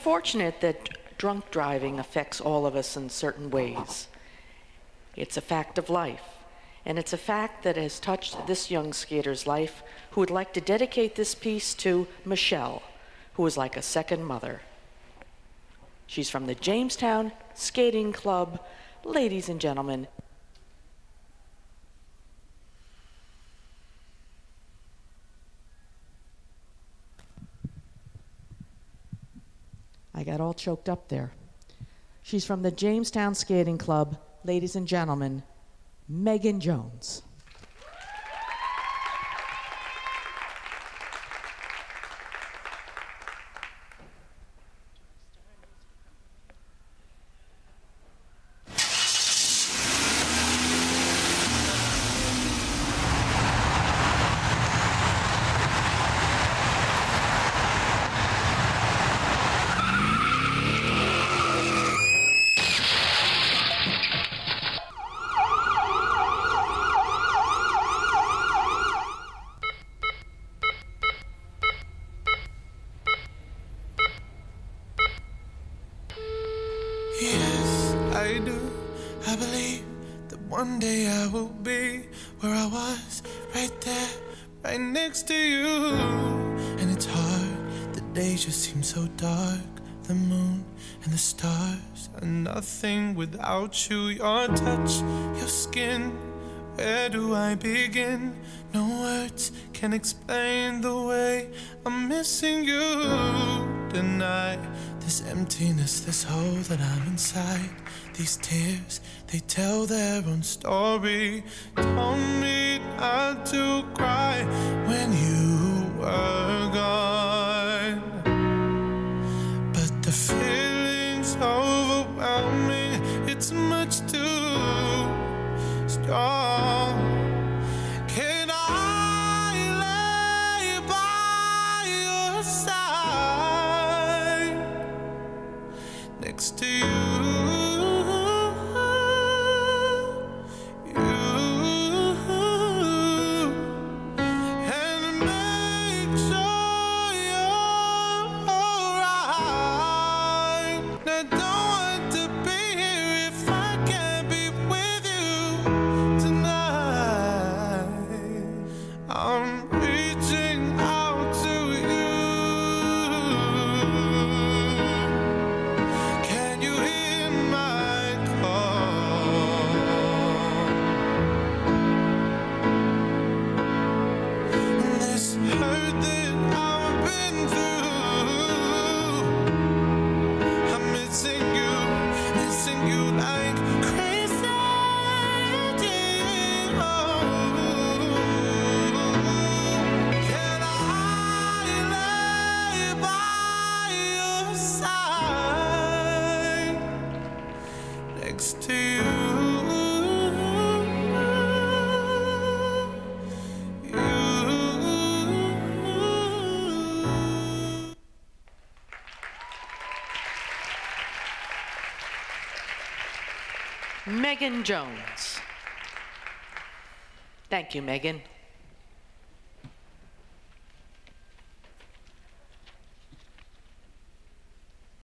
unfortunate that drunk driving affects all of us in certain ways. It's a fact of life, and it's a fact that has touched this young skater's life who would like to dedicate this piece to Michelle, who is like a second mother. She's from the Jamestown Skating Club. Ladies and gentlemen, I got all choked up there. She's from the Jamestown Skating Club. Ladies and gentlemen, Megan Jones. I do. I believe that one day I will be where I was, right there, right next to you. And it's hard, the days just seem so dark. The moon and the stars are nothing without you. Your touch, your skin, where do I begin? No words can explain the way I'm missing you tonight. This emptiness, this hole that I'm inside. These tears, they tell their own story. Told me not to cry when you were gone. But the feeling's overwhelming, it's much too strong. Next to you? Next to you? Megan Jones. Thank you, Megan.